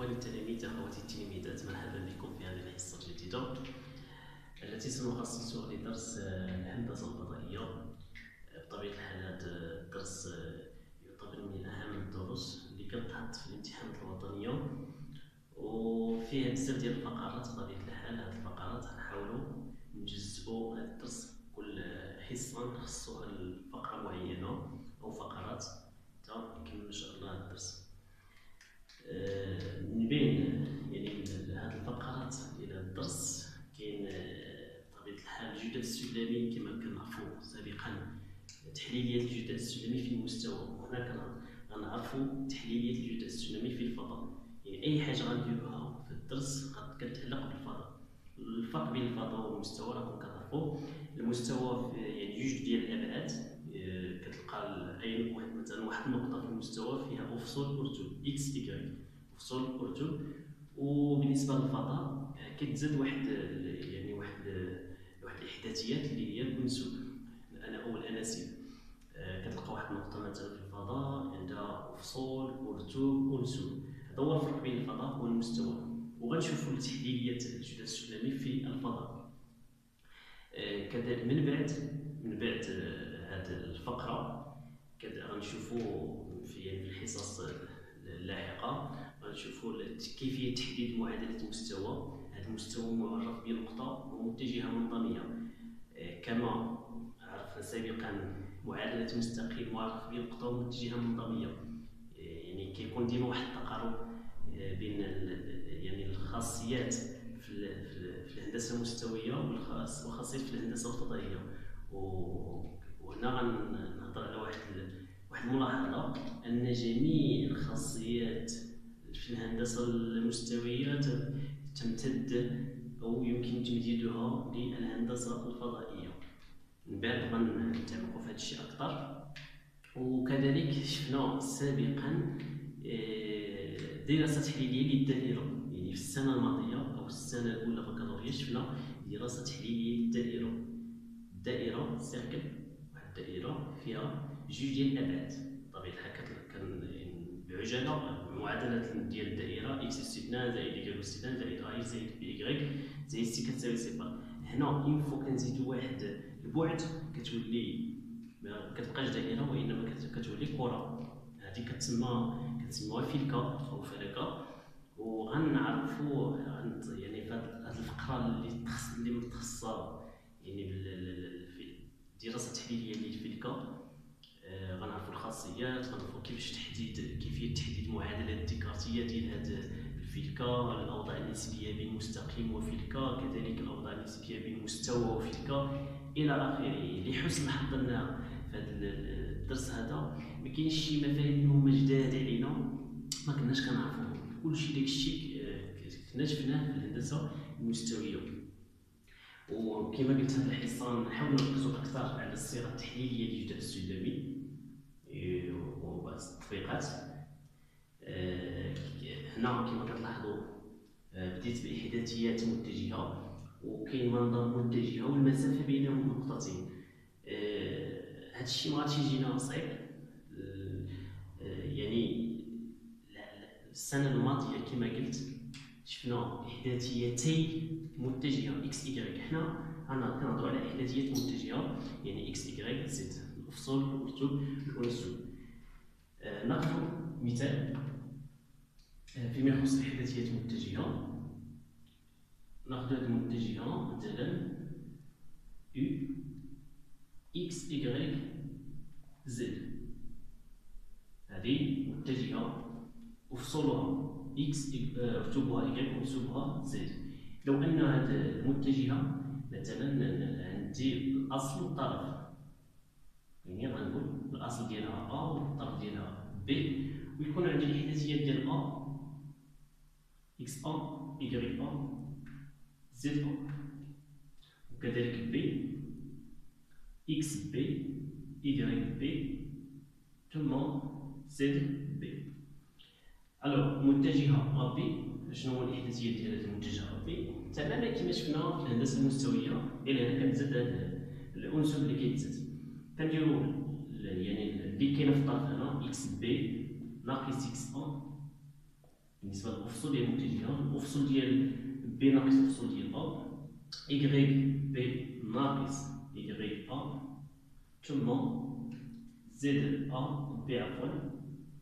إخواني التلاميذ أخواتي التلميذات مرحبا بكم في هذه الحصة الجديدة. التي سنخصصها لدرس الهندسة الفضائية. بطبيعة الحال هذا الدرس يعتبر من أهم الدروس اللي كتحط في الامتحانات الوطنية. وفيه بزاف ديال الفقرات بطبيعة الحال هاد الفقرات غنحاولو نجزئو هاد الدرس كل حصة نخصصوها لفقرة معينة أو فقرات. حتى نكمل إن شاء الله الدرس من بين يعني هاد الفقرات هاد الدرس كاين آه، بطبيعة الحال الجدول السلمي كما كنعرفو سابقا. تحليليات الجدول السلمي في المستوى وهنا غنعرفو تحليليات الجدول السلمي في الفضاء. يعني أي حاجة غنديروها في الدرس غت- كتعلق بالفضاء. الفرق بين الفضاء والمستوى راكم كتعرفو. المستوى يعني جوج ديال الأبعاد آه، كتلقى واحد مثلا واحد النقطة في المستوى فيها أفصول أرتب إكس إكغيك أفصول أرتب وبالنسبة للفضاء آه، كتزاد واحد يعني واحد واحد الإحداثيات اللي هي الأنسب الأنا أو الأناسيب آه، كتلقى واحد النقطة مثلا في الفضاء عندها أفصول أرتب أنسب. هذا هو الفرق بين الفضاء والمستوى. وغنشوفوا التحليليات الجدول السلمي في الفضاء. آه، كذلك من بعد من بعد هذه الفقرة كذا غنشوفوا في يعني الحصص اللاحقة. غنشوفوا كيفية تحديد معادلة المستوى. هذا المستوى معرف بنقطة ومتجهة منظمية آه، كما عرفنا سابقا معادلة مستقيم معرف بنقطة ومتجهة منظمية آه، يعني كيكون ديما واحد التقارب آه، بين يعني الخاصيات في ال- في ال- في الفضائية و- وهنا غنهضر على واحد واحد الملاحظة أن جميع الخاصيات الهندسة المستوية تمتد أو يمكن تمديدها للهندسة الفضائية. من بعد غنتعمقوا في هذا الشيء أكثر وكذلك شفنا سابقا آه، دراسة تحليلية للدائرة. يعني في السنة الماضية أو السنة الأولى بكالوريا شفنا دراسة تحليلية للدائرة. الدائرة cercle واحد الدائرة فيها جوج ديال الأبعاد. بطبيعة الحال بعجالة معادلة ديال الدائرة x أس اثنان زائد y أس اثنان زائد a زائد b y زائد c كتساوي صفر. هنا une fois كنزيدو واحد البعد كتولي ما كتبقاش دائرة وإنما كت- كتولي كرة. هذه كتسمى كتسموها فيلكا أو فلكة. وغنعرفوا غن- يعني في هاد الفقرة اللي تخص اللي متخصصة يعني بال- ال- ال- غنعرفوا الخاصيات غنعرفوا كيفاش تحديد كيفية تحديد معادلة ديكارتية ديال هاد الفيلكا الأوضاع النسبية بين مستقيم وفيلكا كذلك الأوضاع النسبية بين مستوى وفيلكا. إلى آخره لحسن حظنا في هذا الدرس هذا. ما كاينش شي مفاهيم اللي هما جداد علينا ما كناش كنعرفوهم كلشي داك الشيء آه، كنا شفناه في الهندسة المستوية. وكما قلت هذه الحصه نحاول نركزوا أكثر على الصيغة التحليلية للجدول السلمي إيه، والتطبيقات آه، هنا كما كتلاحظوا آه، بديت بإحداثيات متجهة وكاين منظم متجهة والمسافة بينهم نقطتين هذا الشيء ما غاديش يجينا صعيب. آه، آه، يعني السنة الماضية كما قلت شفنا إحداثيتي متجهة إكس ايكغيك حنا أنا كنهضروا على إحداثيات متجهة يعني إكس ايكغيك زد. الأفصول الأرتوب الأنسوب آه، ناخذ مثال آه، فيما يخص الاحداثيات المتجهة. ناخذ هذه المتجهة مثلا يو إكس ايكغيك زد هذه متجهة أفصولها x أرتوبها y وأنسوبها z لو أن هذه المتجهة مثلا عندي الاصل والطرف يعني غنقول الأصل ديالها a والطرف ديالها b ويكون عندي الاحداثيات ديال ا إكس ا ايكغيك ا زد ا وكذلك b x b y b ثم z b alors متجهه a b شنو هو الاحداثيات ديال هذه المتجهه a b تماما كما شفنا في الهندسة المستوية إلا هنا كنزاد هذا الأنسوب اللي كيتزاد. كنديرو يعني اللي كاينة في الطرف هنا x b ناقص x a بالنسبة للأفصول ديال المتجهه الأفصول ديال b ناقص الافصول ديال ا ايكغيك بي ناقص ايكغيك ا ثم z a b عفوا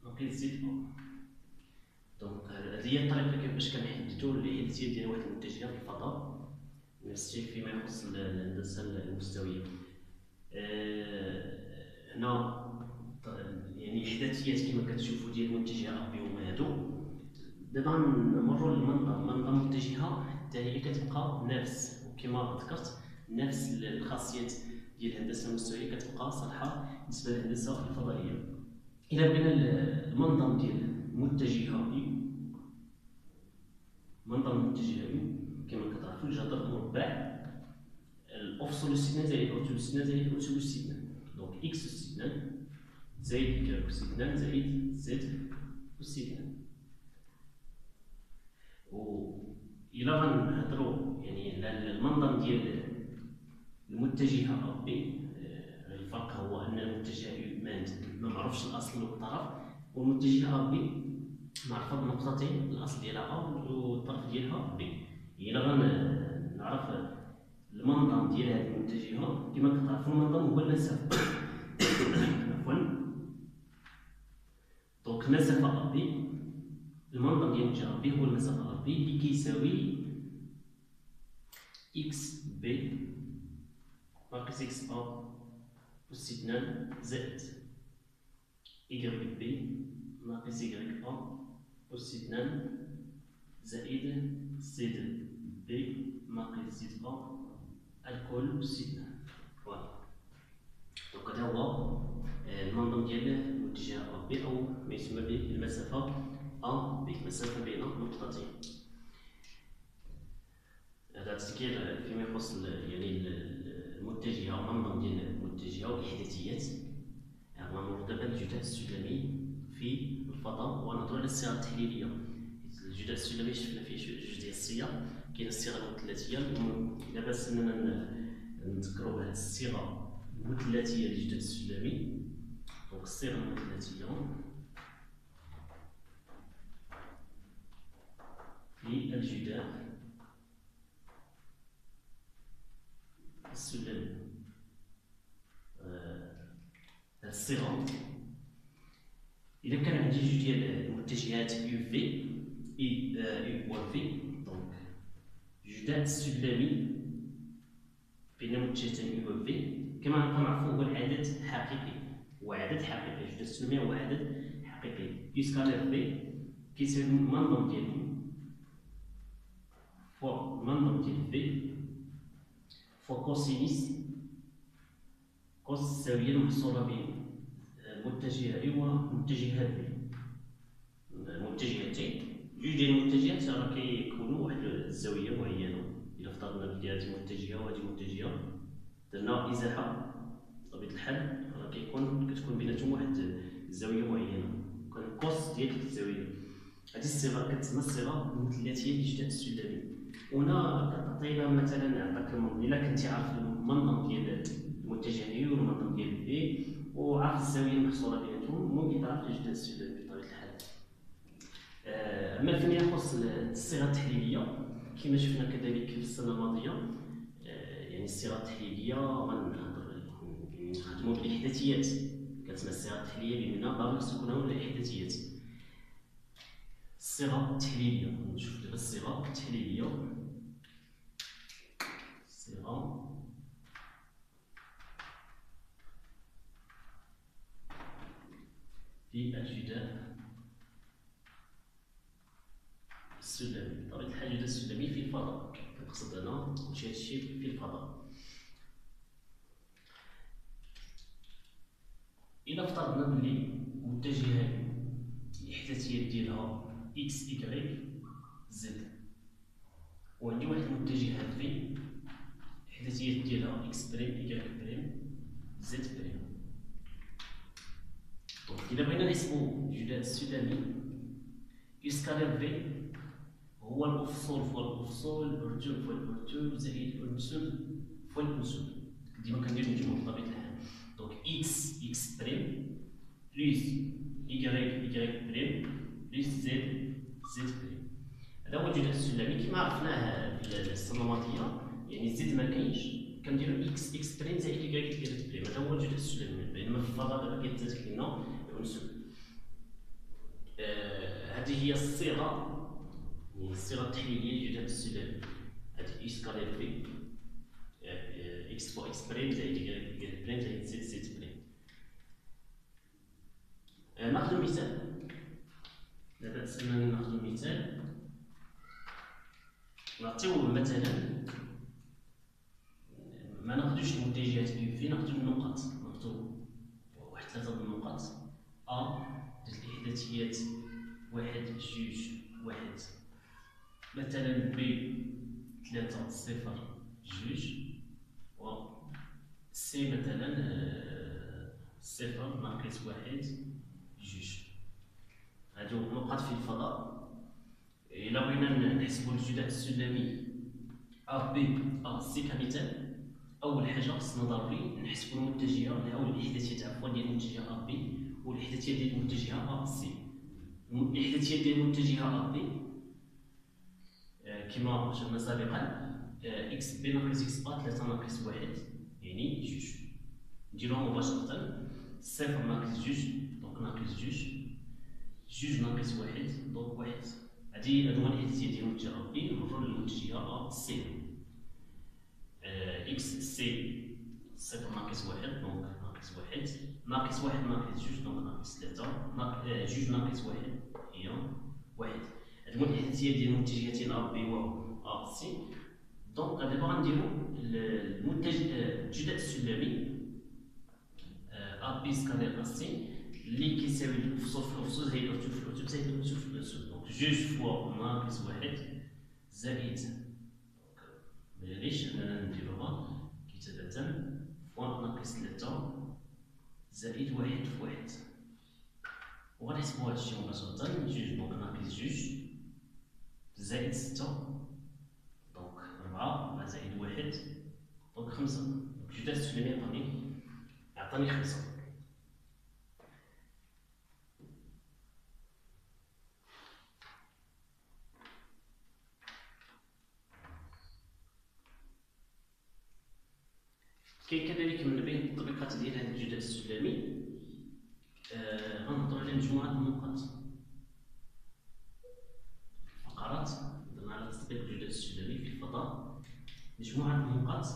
ناقص z a donc هذه هي الطريقة كيفاش كنحددو الإحداثية ديال واحد المتجهه في الفضاء. الشيء فيما يخص الهندسه المستويه هنا يعني احداثيات كما كتشوفوا ديال المتجهه ا بي هما هادو دابا نمروا للمنظم المنظم المتجهه حتى هي كتبقى نفس. وكما ذكرت نفس الخاصيات ديال الهندسة المستوية كتبقى صالحة بالنسبة للهندسة الفضائية. إلى بغينا المنظم ديال المتجهه منظم المتجهه كما كتعرفوا جذر مربع. الأفصل السينان زائد الاوتو السينان زائد الاوتو السينان دونك إكس السينان زائد كيرك السينان زائد زد السينان و إلى غنهضروا يعني المنظم ديال المتجهه ربي آه، الفرق هو أن المتجهه ما معروفش الأصل والطرف والمتجهه AB معرفة بنقطتين الأصل ديالها A والطرف ديالها B إلى غنعرف المنظم ديال هذه المتجهه كما كتعرفوا المنظم هو المسافه عفوا. donc المسافة AB المنظم ديال المتجهه AB هو المسافة AB اللي كيساوي x B ناقص x A أس اثنان زائد إيكغيك بي ناقص إيكغيك ا أس اثنان زائد z B ناقص z A الكل اثنان voilà donc هذا هو المنظم ديال المتجه AB أو ما يسمى بالمسافة AB المسافة بين نقطتين هذا تذكير فيما يخص يعني المتجهه منظم ديال المتجهه والاحداثيات غنمر دابا الجداء السلمي في الفضاء ونهضروا على الصيغه التحليليه الجداء السلمي شفنا فيه جوج ديال الصيغ كاينة الصيغة المثلثيه لا باس إننا نذكروا بهذه الصيغة المثلثيه للجداء السلمي donc الصيغة المثلثيه في الجداء السلمي الصيغة. إذا كان عندي جوج ديال المتجهات u v أي u v جداء السلمي بين متجهتين u v كما كنعرفوا هو العدد حقيقي هو عدد حقيقي جداء السلمي هو عدد حقيقي. u scalaire v كيساوي المنظم ديال u fois المنظم ديال v fois cosinus cos الزاوية المحصورة بين متجهة ومتجهات متجهتين. جوج ديال المتجهات راه كيكونوا واحد الزاوية معينة. إلا افترضنا بلي هذه متجهة وهذه متجهة درنا إزاحة بطبيعة الحال راه كيكون كتكون بيناتهم واحد الزاوية معينة. كان كوس ديال ديك الزاوية. هذه الصيغة كتسمى الصيغة المثلثية لجداء السلمي هنا كتعطينا مثلا عطاك إلا كنتي عارف المنظم ديال المتجه اي والمنظم ديال بي وعارف الزاوية المحصورة بيناتهم ممكن تعرف بطبيعه الحال آه، اما فيما يخص الصيغة التحليلية. كما شفنا كذلك في السنة الماضية آه، يعني الصيغة التحليلية غنخدموا بالإحداثيات. كتسمى الصيغة التحليلية بمعنى ضرب السكون ولا الإحداثيات. الصيغة التحليلية نشوف دابا الصيغة التحليلية. صيغة في الجداء السلمي بطبيعه الحال الجداء السلمي في الفضاء. كنقصد أنا كلشي هادشي في الفضاء. اذا افترضنا بلي متجهه الاحداثيات ديالها إكس ايكغيك زد وعندي واحد المتجهة v الاحداثيات ديالها x prime y prime z prime دونك إلا بغينا نحسبو جداء السلمي يسكالير في هو الافصول برتو فوا البرتو زائد الانسول فوا الانسول ديما كندير مجموع بطبيعة الحال. دونك إكس إكس بريم بلس ايكغيك ايكغيك بريم بلس زد زد بريم هذا هو الجداء السلمي كما عرفناه في الصماماتية يعني زد ما كاينش كنديرو إكس إكس بريم زائد كيكايت كيكايت بريم هذا هو الجداء السلمي بينما في الفضاء دابا كيتزاد لنا العنصر آه هذه هي الصيغة يعني الصيغة التحليلية للجداء السلمي هذه إكس كاري في إكس فوا إكس بريم زائد كيكايت بريم زائد زد زد بريم. آه ناخذ مثال بأس أننا ناخذ مثال نعطيو مثلا ما ناخذوش المتجهات بي في ناخذ النقط ناخذ واحد ثلاثة النقط A الإحداثيات واحد جوج واحد. مثلا B ثلاثة صفر جوج و C مثلا آه، صفر ناقص واحد جوج. هادو نقط في الفضاء. إلا بغينا نحسبو الجداء السلمي AB AC capital أول حاجة خصنا ضروري نحسبو المتجهة أو الإحداثيات عفوا ديال المتجهة AB والإحداثية ديال المتجهة AC الإحداثية ديال المتجهة AB كما شفنا سابقا x B ناقص x A ثلاثة ناقص واحد. يعني جوج. نديروها مباشرة. صفر ناقص جوج donc ناقص جوج. جوج ناقص واحد donc واحد. هادي هادو هما الاحداثيات ديال المتجه AB نمرو للمتجهه AC إكس سي صفر ناقص واحد donc ناقص واحد. ناقص واحد ناقص جوج donc ناقص ثلاثة. جوج ناقص واحد هي واحد. هما الاحداثيات ديال المتجهتين A B و AC donc دابا غنديرو المتجه الجداء السلمي AB scalaire AC اللي كيساوي الافصول في الافصول زائد الارتب في الارتب زائد الارتب في الارتب donc جوج fois ناقص واحد زائد. معليش أننا نديروها كتابة fois ناقص ثلاثة زائد واحد في واحد. وغنحسبو هادشي مباشرة. جوج donc ناقص جوج. زائد ستة donc ربعة زائد واحد donc خمسة. donc جداء السلمي عطاني عطاني خمسة. كاين كذلك من بين التطبيقات ديال هذا الجداء السلمي آه غنهضروا على مجموعه النقط فقرات هضرنا على تطبيق الجداء السلمي في الفضاء مجموعة النقط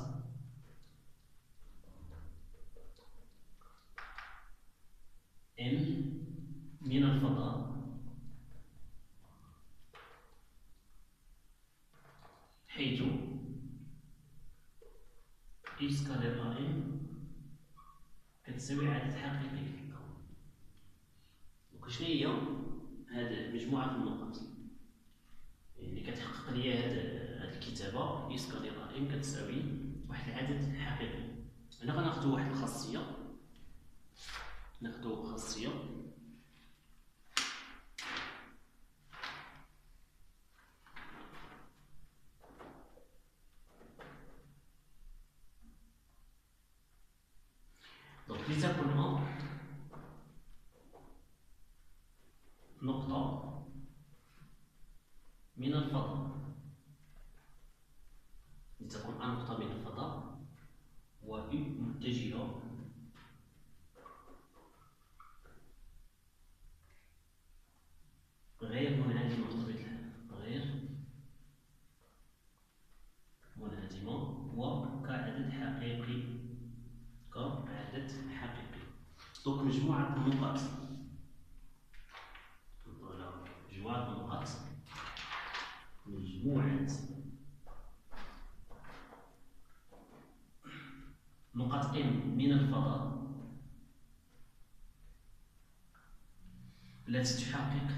ام من الفضاء. حيث إكس كاري إم كتساوي عدد حقيقي. في الكون دونك شنو هي هاد مجموعة النقط اللي كتحقق ليا هاد كاري أ إم كتساوي واحد العدد حقيقي. هنا غناخدو واحد الخاصية. ناخدو خاصية. Donc لتكن أ نقطة من الفضاء لتكن أ نقطة من الفضاء و متجهة غير منعدمة بطبيعة الحال غير منعدمة وكعدد حقيقي كعدد حقيقي دونك مجموعة النقط مجموعة النقط مجموعة نقط M من الفضاء التي تحقق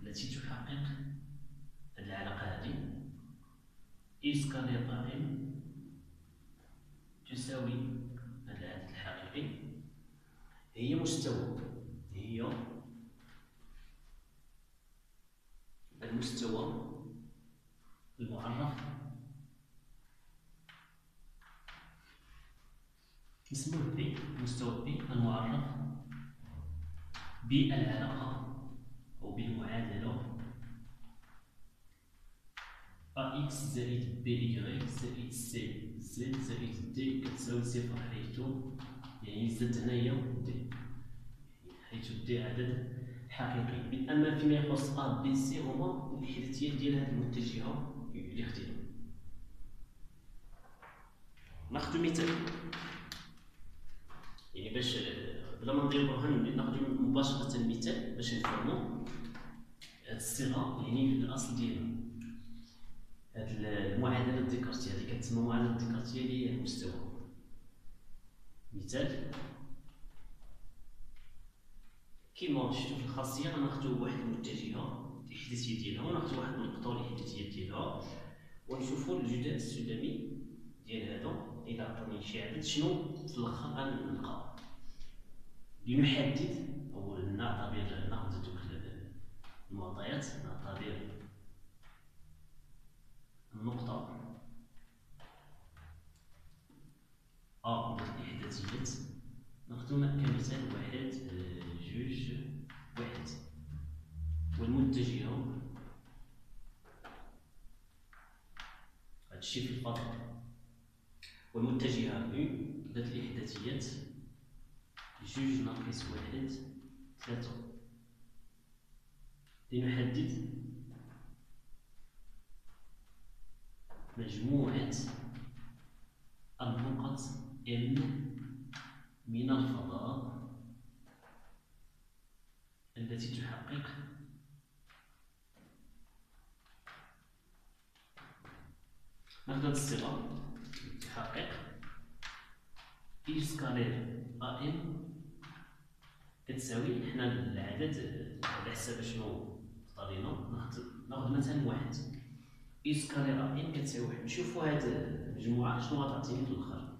التي تحقق العلاقة هذه إسكالير قائم تساوي العدد الحقيقي هي مستوى هي المستوى المعرف اسمه بي مستوى بي المعرف بالعلاقة أو بالمعادلة a x زائد إكغيك زائد سي زد زائد d كتساوي صفر حيث يعني z هنايا d حيث d عدد حقيقي. أما فيما يخص a b c هما الإحداثيات ديال هذه المتجهة الاختلاف ناخذ مثال. يعني باش بلا ما برهان ناخذ مباشرة المثال باش نفهمو هاد الصيغة يعني الأصل ديالها. هاد المعادلة الديكارتية هذه كتسمى معادلة الديكارتية اللي هي المستوى. مثال كيما شفتو في الخاصية غناخدو واحد المتجهة الإحداثية ديالها وناخدو واحد النقطة والإحداثية ديالها. ونشوفو الجداء السلمي ديال هذا إذا عطاني شي عدد شنو في الآخر غنلقى لنحدد أو نعتبر دوك المعطيات نعتبر النقطة. أ الإحداثيات ناخدو كمثال واحد جوج واحد. والمتجهة. هادشي في الفضل. والمتجهة U ذات الإحداثيات. جوج ناقص واحد ثلاثة لنحدد مجموعة النقط M من الفضاء التي تحقق هذه الصيغة تحقق u scalaire M كتساوي حنا العدد على حساب شنو اختارينا ناخذ مثلا واحد. u scalaire A M كتساوي واحد. نشوفوا هاد المجموعه شنو غتعطيني في الآخر.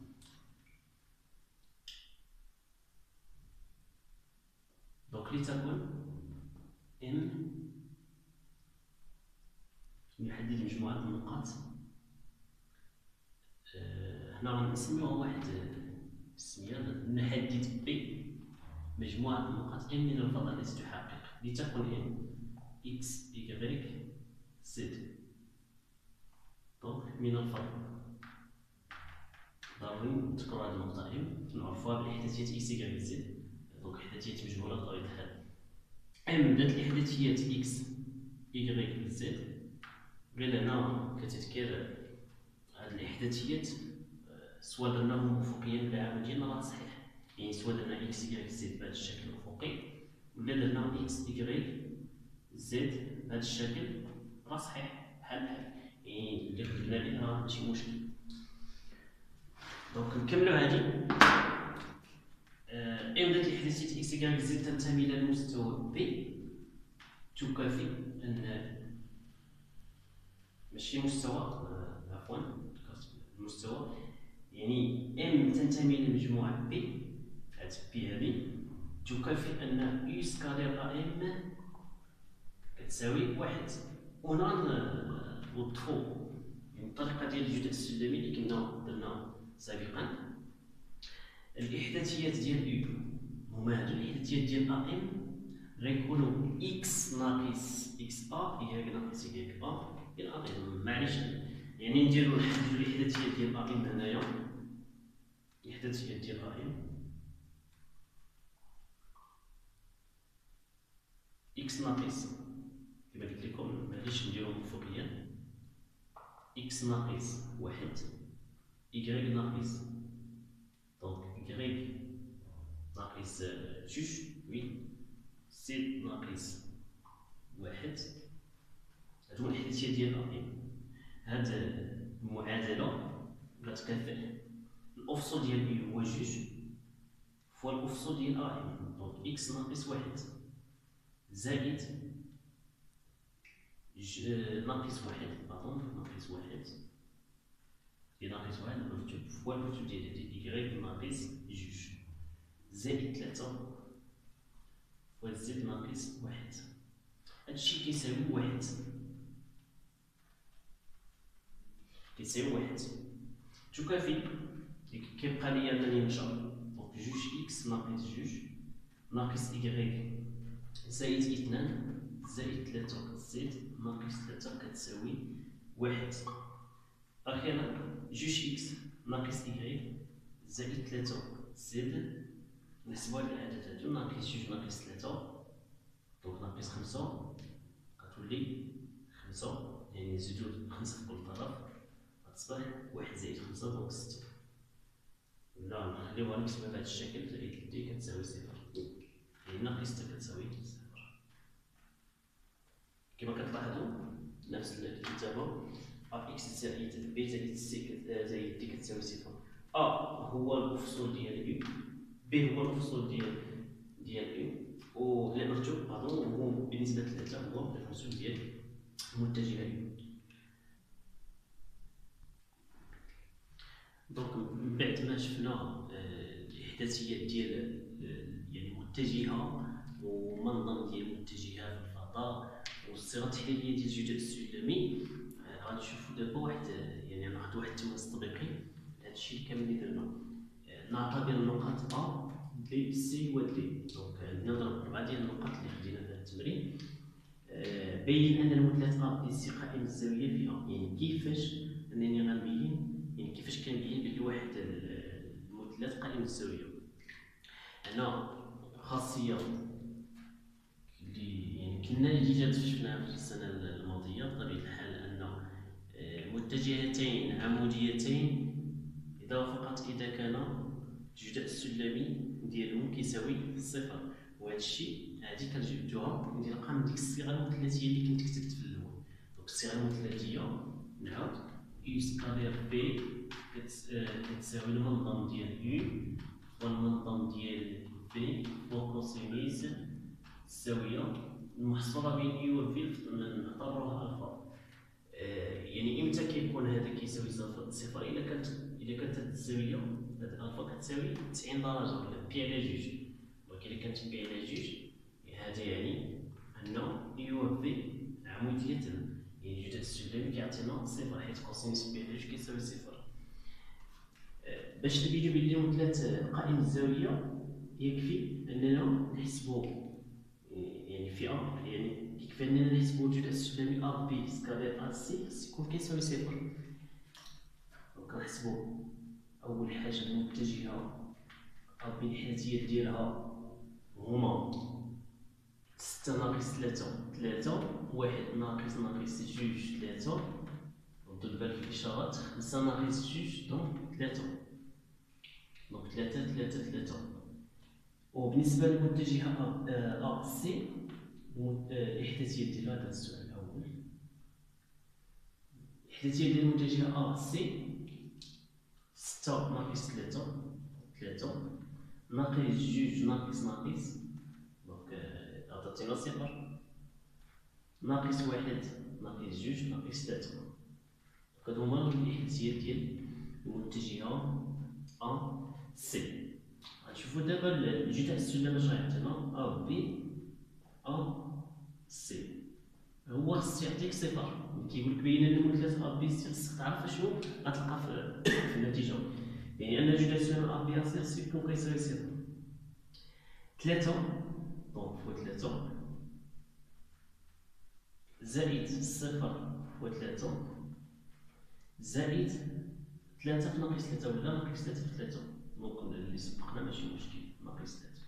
donc لتكن M نحدد مجموعه النقاط. حنا غنسميوها واحد السميه نحدد P. مجموعة النقاط. M من الفضاء التي تحقق لتكن M x y z donc من الفضاء ضروري نذكروا هذه النقطة M نعرفوها بالإحداثيات x y z donc إحداثيات مجهولة بطبيعة الحال M ذات الإحداثيات إكس ايكغيك زد غير هنا كتذكر هاد الإحداثيات سواء درناهم افقيا بالعام ديالنا راه صحيح. يعني سواء درنا إكس يكغيك زد بهذا الشكل الافقي ولا درنا إكس يكغيك زد بهذا الشكل راه صحيح بحال بحال يعني اللي قدرنا به راه ماشي مشكل donc نكملو هادي M ذات الاحداثيات إكس يكغيك زد تنتمي إلى المستوى P تكافي ان ماشي مستوى عفوا المستوى يعني M تنتمي لمجموعة P هاد P هادي تكافئ أن u scalaire AM كتساوي واحد. هنا نوضحو يعني الطريقة ديال الجداء السلمي اللي كنا درنا سابقا. الإحداثيات ديال u هما الإحداثيات ديال A M غيكونوا x ناقص x A هي ناقص هي ا إلى اخره معليش يعني نديرو نحددو الإحداثيات ديال A M هنايا. إحداثية ديال M x ناقص كما قلت لكم معليش نديرو فوقيا. x ناقص واحد. إكغيك ناقص دونك إكغيك ناقص جوج وي زد ناقص واحد. هادو الإحداثية ديال ام هاد المعادلة كتكافئ الأفصل ديال بي هو جوج فوا الأفصل ديال ام دونك إكس ناقص واحد. زائد ناقص واحد باطون ناقص واحد في ناقص واحد مكتوب فوا المكتوب ديال ديال ناقص جوج زائد ثلاثة فوا زد ناقص واحد هادشي كيساوي واحد كيساوي واحد تكافي كيبقى لي انني نشر دونك جوج إكس ناقص جوج ناقص إيكغيك زائد اثنان زائد ثلاثة زائد ناقص ثلاثة كتساوي واحد. أخيرا جوج x ناقص إيكغيك زائد ثلاثة زائد نحسبوها العدد هادو ناقص جوج ناقص ثلاثة donc ناقص خمسة غتولي خمسة يعني نزيدو خمسة في كل طرف غتصبح واحد زائد خمسة donc ستة. ولا نخليوها نكتبها بهذا الشكل زائد d كتساوي صفر. ستة كتساوي صفر كما كتلاحظوا نفس الكتابة ا إكس زائد بي زائد سي زائد دي كتساوي صفر. ا هو المفصول ديال يو بي هو المفصول ديال ديال يو و لا باردون هو بالنسبة لثلاثة هو المفصول ديال متجهة يو دونك من بعد ما شفنا آه، الاحداثيات ديال آه، متجهة ومنظم ديال متجهة في الفضاء والصيغة التحليلية ديال الجداء السلمي آه، غادي نشوفو دابا واحد يعني ناخدو واحد التمرين تطبيقي هادشي اللي كامل اللي درنا. نعطى ديال النقاط A B C و D donc عندنا اربعه ديال النقاط اللي خدينا في التمرين. بين أن المثلث A B C قائم الزاوية في A. يعني كيفاش أنني غنبين؟ يعني كيفاش كنبين بلي واحد المثلث قائم الزاوية؟ هنا خاصية. اللي يعني كنا اللي جات شفناها في السنة الماضية بطبيعة الحال أن آه، متجهتين عموديتين إذا فقط إذا كان الجداء السلمي ديالهم كيساوي صفر. وهذا الشيء هذه كنجبدوها ندير من ديك الصيغة المثلثية اللي كنت كتبت في الأول. donc الصيغة المثلثية نعاود u scalaire v كتساوي المنظم ديال u والمنظم ديال v fois cosinus الزاويه المحصوره بين u و v نعتبروها الفا يعني إمتى كيكون هذا كيساوي صفر الا كانت الا كانت الزاويه هاد الفا كتساوي 90 درجه ولا pi على جوج ولكن الا كانت pi على جوج هذا يعني ان U V عموديه يعني جداء السلمي كيعطينا صفر حيت cosinus pi على جوج كيساوي صفر باش نبينو بلي مثلث قائم الزاويه يكفي أننا نحسبو يعني ا يعني يكفي أننا نحسبو جداء السلمي AB scalaire AC يكون كيساوي صفر. donc نحسبو أول حاجة المتجهه بالحيثيات ديالها هما ستة ناقص ثلاثة ثلاثة واحد ناقص ناقص جوج ثلاثة. ردوا البال في الإشارات خمسة ناقص جوج donc ثلاثة. donc ثلاثة ثلاثة ثلاثة. وبالنسبة للمتجهة AC الإحداثيات ديال هذا السؤال الأول. الإحداثيات ديال المتجهة AC. ستة ناقص ثلاثة ثلاثة. ناقص جوج ناقص ناقص. donc عطاتينا صفر ناقص واحد ناقص جوج ناقص ثلاثة. donc هادو هما الإحداثيات ديال المتجهة AC. غنشوفو دابا الجداء تاع السلمي اش غيعطينا AB AC هو خص يعطيك صفر. كيقول لك بين المثلث ا بي سي خصك تعرف شنو غتلقى في النتيجة. يعني أن جداسيون ا بي سي خص يكون كيساوي صفر. ثلاثة. دونك فوا ثلاثة. زائد صفر فوا ثلاثة. زائد ثلاثة ناقص ثلاثة ولا ناقص ثلاثة في ثلاثة؟ دونك اللي سبقنا ماشي مشكل ناقص ثلاثة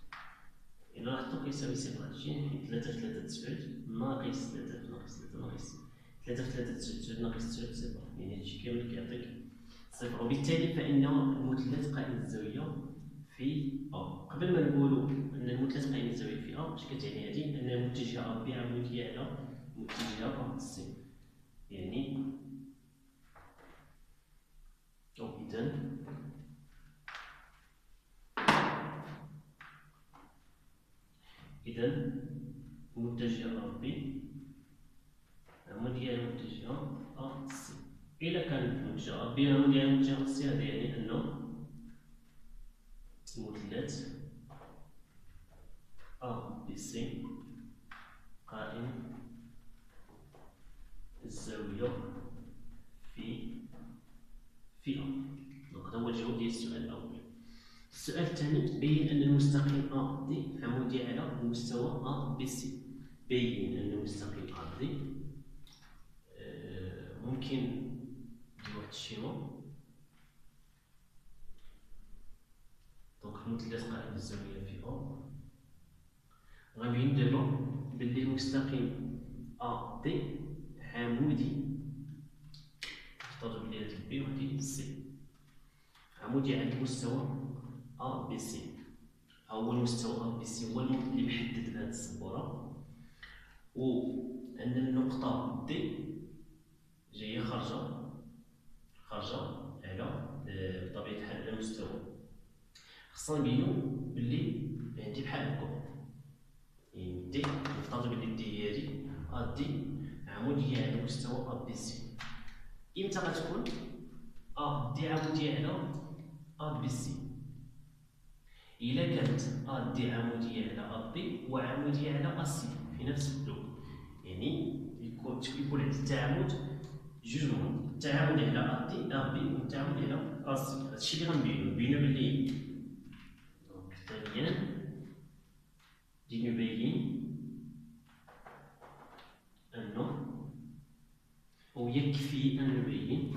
إلا لاحظتو كيساوي صفر هادشي حيت ثلاثة في ثلاثة تسعود ناقص ثلاثة في ناقص ثلاثة ناقص ثلاثة في ثلاثة تسعود ناقص تسعود صفر يعني هادشي كامل كيعطيك صفر وبالتالي فإن المثلث قائم الزاوية في أ. قبل ما نقولوا أن المثلث قائم الزاوية في أ. اش كتعني هادي أن متجهة ب عمودية على متجهة سي يعني أو إذا إذا متجهة AB عمودية متجهة AC إذا كانت متجهة AB عمودية متجهة C هذا يعني أنه مثلث ABC قائم الزاوية في في A هذا هو الجواب ديال السؤال الأول. السؤال الثاني بين أن المستقيم D عمودي على المستوى ABC. بين أن المستقيم D آه، ممكن ندير واحد ال schéma donc مثلث قائم الزاويه في A غنبين دابا بلي المستقيم AD عمودي. نفترض بلي هادي B وهادي C. عمودي على المستوى ا بي سي هو المستوى ا بي سي هو اللي محدد هاد السبورة. و عندنا النقطة D جاية خارجة. خارجة. على بطبيعة الحال على المستوى خصنا نبينو بلي عندي بحال هكا. يعني D نفترض بلي D هي هادي. AD عمودية على مستوى ABC إمتى غتكون؟ AD عمودية على ABC إلا كانت AD عمودية على AB وعمودية على AC في نفس الوقت يعني يكون يكون عندي التعامد جوج منهم التعامد على AD AB والتعامد على AC هادشي اللي غنبينو نبينو بلي donc ثانيا نجي نبين أنه ويكفي أن نبين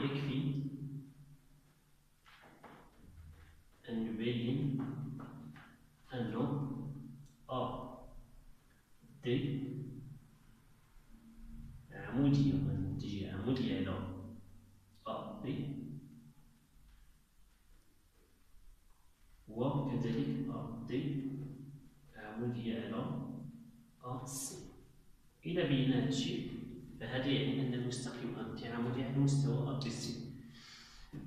يكفي أن نبين أنه أ دي عمودية متجهة عمودية إلى أ بي وكذلك AD عمودية على AC إذا بينا هذا الشيء فهذا يعني أن المستقيم AD عمودي على مستوى ABC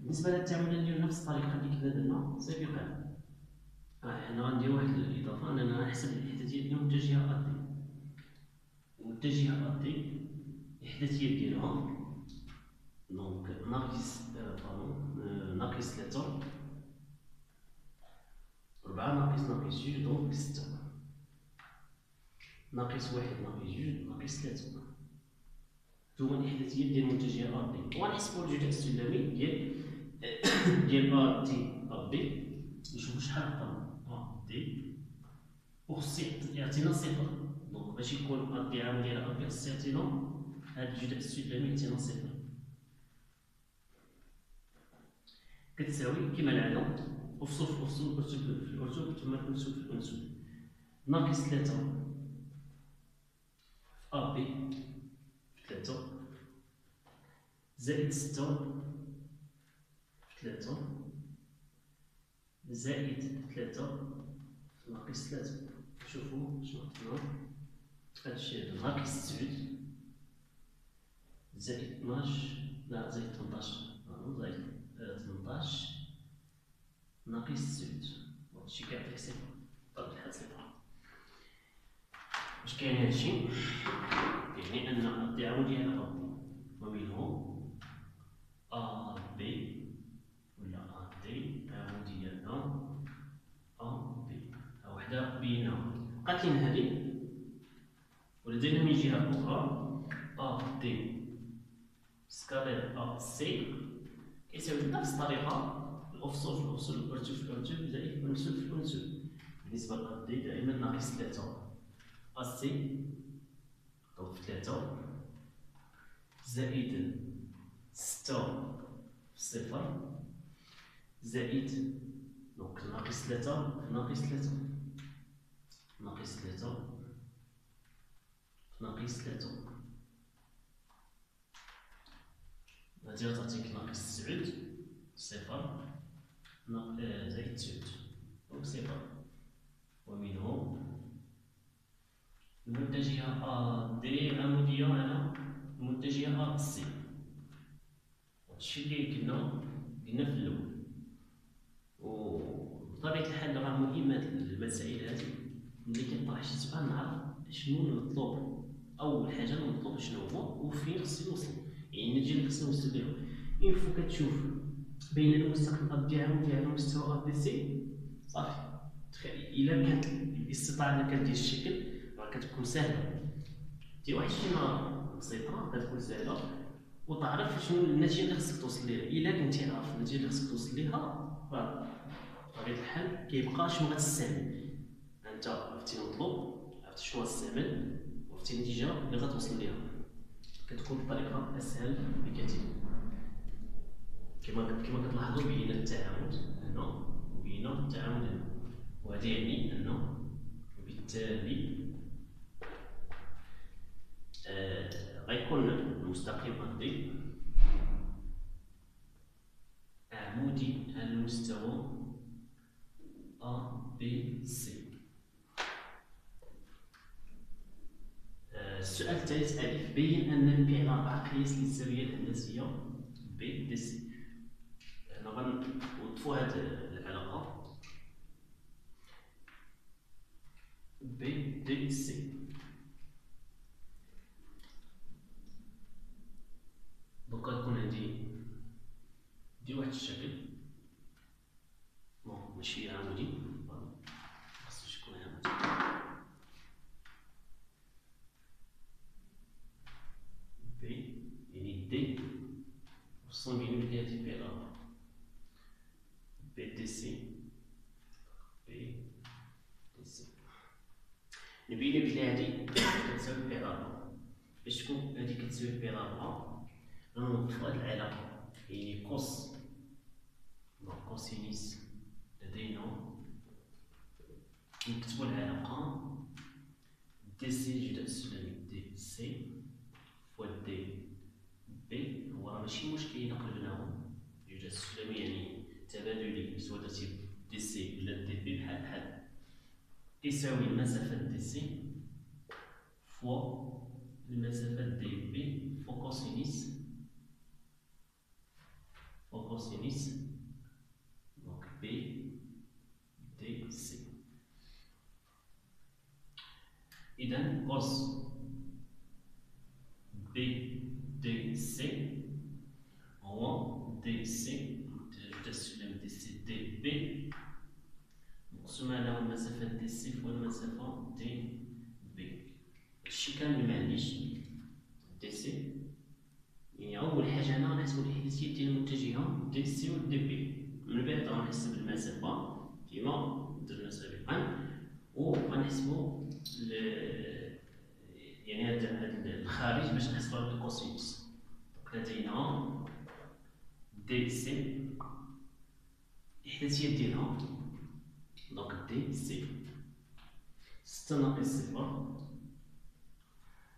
بالنسبة للتعامد ندير نفس الطريقة اللي كنا درنا. سابقا آه هنا غندير واحد الإضافة أننا نحسب الإحداثيات ديال D. المتجهة AD الإحداثيات ديالها. donc ناقص pardon ناقص ثلاثة ربعة ناقص ناقص جوج donc ستة ناقص واحد ناقص جوج ناقص ثلاثة هما الإحداثيات ديال AD. وغنحسبو الجداء السلمي ديال ديال AD AB نشوفو شحال الرقم AD وخصو يعطينا صفر donc باش يكون AD عمودي على AB خصو يعطينا هاد الجداء السلمي يعطينا صفر كتساوي كيما العادة أفصل في أفصل ارتب في الارتب ثم الانسوب في الانسوب ناقص ثلاثة. أ بي ثلاثة. زائد ستة. ثلاثة زائد ثلاثة ناقص ثلاثة شوفوا شنو عطينا هادشي هذا ناقص تسعود زائد 12 لا زائد 18 زائد 18 ناقص تسعود هادشي كيعطيك صفر بطبيعة الحال صفر. واش كاين هادشي؟ يعني أن التعامل ديال أ ومنه أ بي وحدة بينها لينا هادي ولدينا من جهة أخرى. AD scalaire AC كيساوي بنفس الطريقة الأفصول في الأفصول الأرتوب في الأرتوب زائد الأنسوب في الأنسوب بالنسبة ل AD دائما ناقص ثلاثة. AC ضرب في ثلاثة. زائد ستة في صفر. زائد donc ناقص ثلاثة. ناقص ثلاثة. ناقص ثلاثة ناقص ثلاثة هادي غتعطيك ناقص تسعود صفر زائد تسعود donc صفر ومنه المتجهة AD عمودية على المتجهة AC هادشي اللي قلنا قلنا في الأول وبطبيعة الحال راه مهم هاد المسائل هادي. ملي كيطرح شي سؤال نعرف شنو المطلوب أول حاجة المطلوب شنو هو؟ وفين خصو يوصل يعني اللي خصنا نوصل ليها une fois كتشوف بين المستقيم AD عمودية على مستوى ABC؟ صافي. تخيل. إلا كانت الاستطاعة انك دير الشكل راه كتكون سهلة. دير واحد ال schéma بسيطة كتكون سهلة. وتعرف شنو النتيجة اللي خصك توصل ليها. إلا كنتي عارف النتيجة اللي خصك توصل ليها بطبيعة الحال كيبقى شنو غتستعمل. انت عرفتي المطلوب عرفتي شنو غتستعمل وعرفتي النتيجة اللي غتوصل ليها. كتكون بطريقة أسهل بكثير كما كما كتلاحظوا بين التعامد هنا وبين التعامد هنا. وهذا يعني أنه بالتالي آه غيكون المستقيم هادي عمودي على المستوى A B C آه، السؤال الثالث ألف بين أن أربعة قياس للزاوية الهندسية B دي سي هنا غنوظفو هاد العلاقة. B دي سي دوكا تكون عندي دي واحد الشكل. بون ماشي عمودي خاصو يكون عمودي بي يعني دي خصهم يبينو لي هادي بي الأربعة بي دي سي BDC نبينو بلي هادي كتساوي pi على أربعة باش تكون هادي كتساوي pi على أربعة غنوظفو هاد العلاقة يعني cos donc cosinus لدينا نكتبو العلاقة DC جداء السلمي DC fois D B هو راه ماشي مشكل إلا قلبناهم جداء السلمي يعني تبادلي سواء درتي DC ولا DB بحال بحال. يساوي المسافة DC fois المسافة DB fois cosinus fois cosinus donc BDC إذا كوس بي دي سي جدا السلم دي سي دي بي مقسوم على المسافة DC fois المسافة DB هادشي كامل معنديش DC يعني أول حاجة أنا غنحسبو الإحداثيات ديال المتجهة DC و DB من بعد غنحسب المسافة كيما درنا سابقا وغنحسبو يعني هاد الخارج باش نحسبو على ال cosinus donc لدينا DC. الإحداثيات ديالها donc DC. ستة ناقص صفر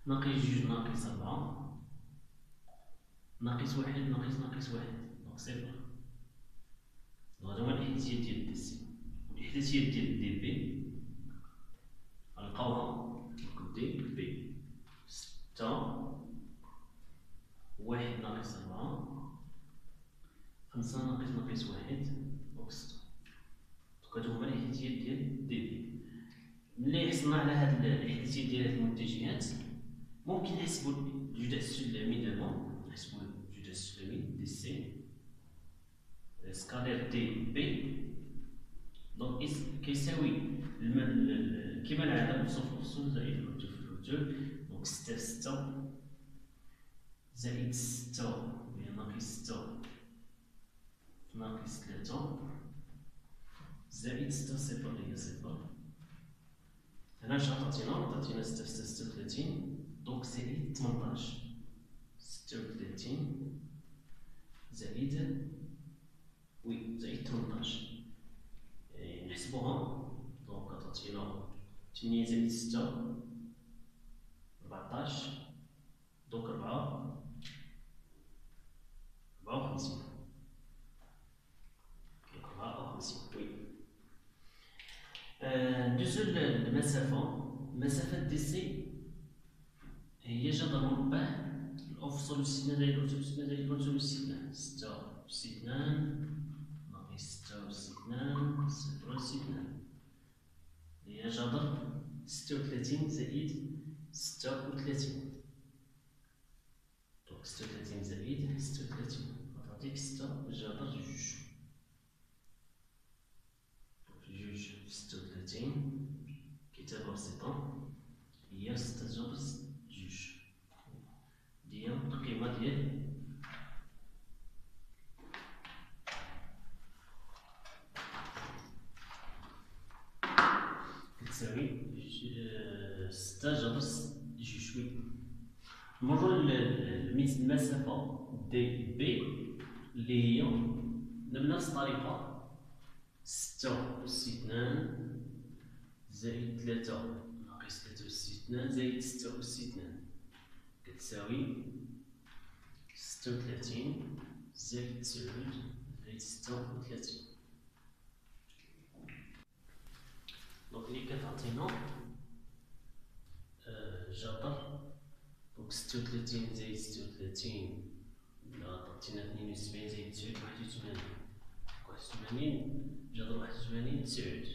ناقص جوج ناقص أربعة ناقص واحد ناقص ناقص واحد donc صفر هذا هو الإحداثيات ديال DC. والإحداثيات ديال DB. غنلقاوها DB. ستة واحد ناقص أربعة خمسة ناقص ناقص واحد donc ستة donc هادو هما الإحداثيات ديال DB ملي حصلنا على هاد الإحداثيات ديال هاد المتجهات ممكن نحسبو الجداء السلمي دابا نحسبو الجداء السلمي دي سي سكالير دي بي دونك كيساوي كيما العادة نفصل في زائد الوجه في الوجه دونك ستة في ستة زائد ستة هي ناقص ستة ناقص ثلاثة زائد ستة صفر هي صفر هنا اش عطاتينا عطاتينا ستة في ستة ستة وثلاثين donc زائد تمنطاش ستة وثلاثين زائد oui زائد تمنطاش يعني نحسبوها donc عطاتينا تمنية زائد ستة ربعطاش donc ربعة ربعة وخمسين ربعة وخمسين وي ندوزو المسافة مسافة دي سي هي جذر مربع زائد الأوتو والسينان زائد الأوتو والسينان ستة وستنان ناقص ستة وستنان صفر وستنان هي جذر ستة وثلاثين زائد ستة وثلاثين دونك ستة وثلاثين زائد ستة وثلاثين غتعطيك ستة جذر جوج جوج في ستة وثلاثين كتابة بسيطة هي ستة جذر جوج ديال القيمة ديال كتساوي ج- ستة جذر س- جوج وي نمرو للمسافة دي بي اللي هي بنفس الطريقة. ستة أس اثنان زائد ثلاثة ناقص ثلاثة أس اثنان زائد ستة أس اثنان كتساوي ستة وثلاثين زائد تسعود زائد ستة وثلاثين. دونك اللي كتعطينا آه، جذر donc ستة وثلاثين زائد ستة وثلاثين لا تعطينا اثنين وسبعين زائد تسعود واحد وثمانين واحد وثمانين جذر واحد وثمانين تسعود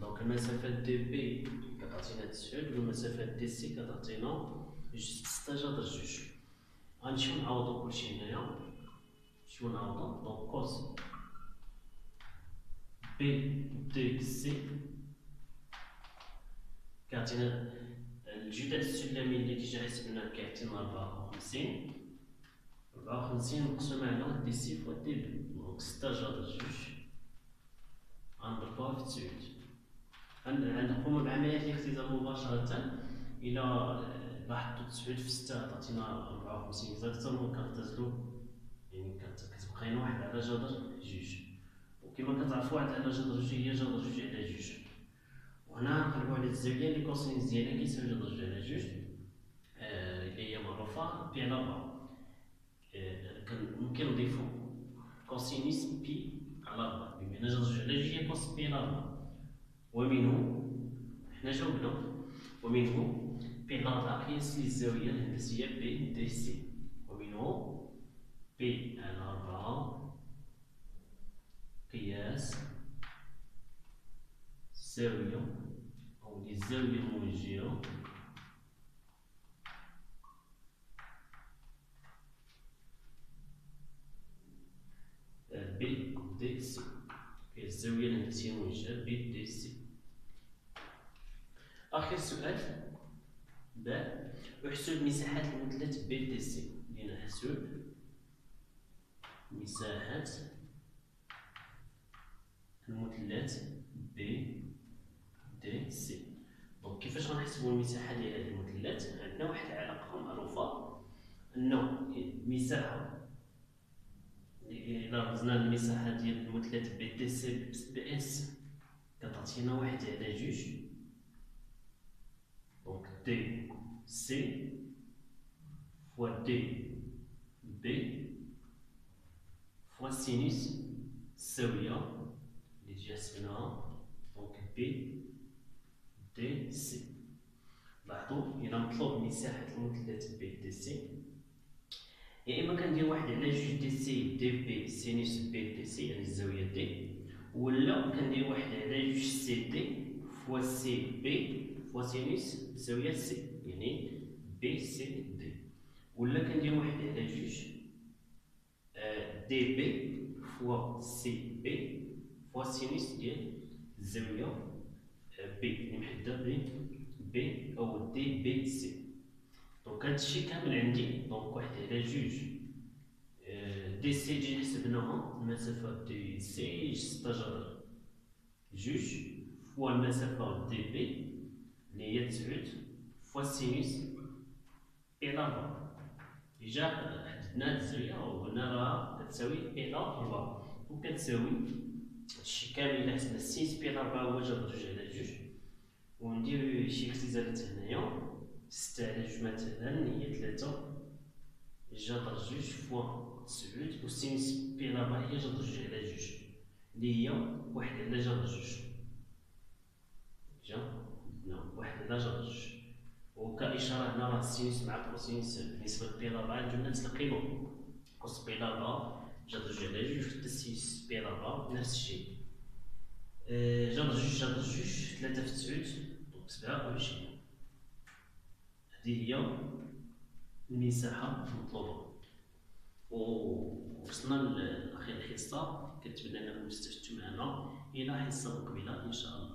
donc المسافة DB كتعطينا تسعود والمسافة DC كتعطينا جوج ستة جذر جوج غنمشيو نعوضو كلشي هنايا شنو نعوضو donc cos BDC كيعطينا الجداء السلمي اللي déjà حسبناه كيعطينا ربعة وخمسين. ربعة وخمسين مقسومة على DC fois DB donc ستة جذر جوج غنضربوها في تسعود غن- غنقومو بعملية الاختزال مباشرة؟ إلى لاحظتو تسعود في ستة تعطينا ربعة وخمسين. exactement كنختزلو يعني كت- كتبقى لنا واحد على جذر جوج. وكما كتعرفو واحد على جذر جوج هي جذر جوج على جوج. وهنا نقلبو على الزاوية اللي cosinus ديالها كيساوي جوج على جوج آه، اللي هي معروفة pi على ربعة آه، كن- ممكن نضيفو cosinus pi على ربعة بما جذر جوج على جوج هي cos pi على ربعة ومنه حنا جاوبنا ومنه pi على ربعة قياس للزاوية الهندسية BDC ومنه pi على أربعة قياس زاوية أو للزاوية الموجهة BDC. هي الزاوية الهندسية الموجهة BDC. آخر سؤال. باء احسب مساحات المثلث BDC. لنحسب مساحة المثلث BDC donc كيفاش غنحسبوا المساحة ديال هذا المثلث عندنا واحد العلاقة معروفة. أنه مساحة إلا رمزنا المساحة ديال المثلث بي دي سي بي اس كتعطينا واحد على جوج. donc DC fois DB fois sinus الزاوية اللي déjà حسبناها donc BDC لاحظوا إلا مطلوب مساحة المثلث BDC يا إما كندير واحد على جوج دي سي دي بي سينوس بي دي سي يعني الزاوية D ولا كندير واحد على جوج CD fois CB fois sinus الزاوية C يعني BCD ولا كندير واحد على جوج DB fois CB fois sinus ديال الزاوية آه، B اللي محددة ب B أو DBC donc هادشي كامل عندي donc واحد على جوج. آه، DC déjà حسبناها المسافة DC ستة جذر جوج. fois المسافة DB اللي هي تسعود. fois sinus على ربعة déjà حددنا الزاوية وقلنا راه كتساوي على ربعة وكتساوي هادشي كامل إلا حسبنا sinus pi ربعة هو جذر جوج على وندير شي اختزالات هنايا ستة على جوج مثلا هي ثلاثة جذر جوج fois تسعود على ربعة هي جذر جوج على جوج اللي هي واحد على جذر جوج جا واحد على جذر جوج وكإشارة هنا راه ال sinus مع ال cosinus بالنسبة ل pi على ربعة عندهم نفس القيمة cos pi على ربعة جذر جوج على جوج حتى ال sinus pi على ربعة نفس الشيء جذر جوج جذر جوج ثلاثة في تسعود سبعة وعشرين هذه هي المساحة المطلوبة. ووصلنا لآخر الحصة كنتمنى أنكم استفدتوا معنا إلى حصة مقبلة إن شاء الله.